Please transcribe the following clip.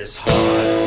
this hard.